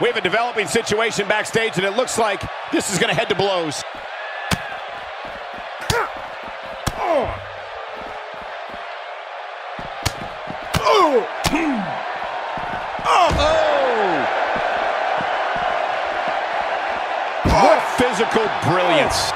We have a developing situation backstage, and it looks like this is going to head to blows. Oh. What physical brilliance.